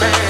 somewhat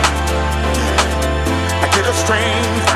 vibration.